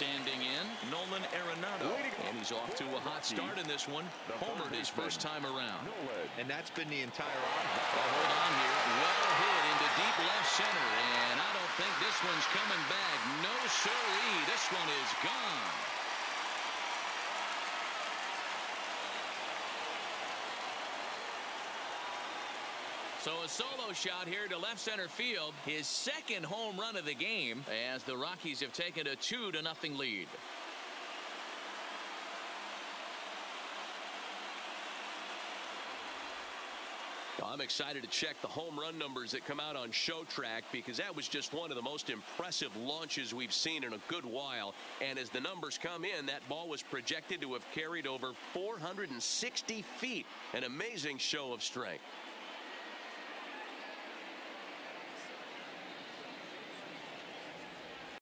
Standing in, Nolan Arenado. And he's off to a hot start in this one. Homered his first time around. And that's been the entire oh, offense. Well, hold on here. Well hit into deep left center. And I don't think this one's coming back. No siree. This one is gone. So a solo shot here to left center field. His second home run of the game as the Rockies have taken a 2 to nothing lead. I'm excited to check the home run numbers that come out on Showtrack because that was just one of the most impressive launches we've seen in a good while. And as the numbers come in, that ball was projected to have carried over 460 feet. An amazing show of strength.